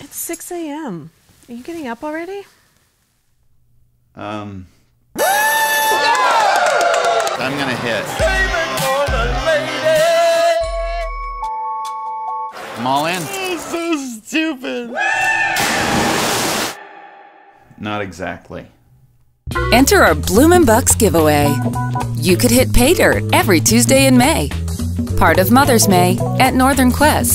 It's 6 a.m. Are you getting up already? Um. I'm gonna hit. I'm all in. This is so stupid. Not exactly. Enter our Bloomin' Bucks giveaway. You could hit pay dirt every Tuesday in May. Part of Mother's May at Northern Quest.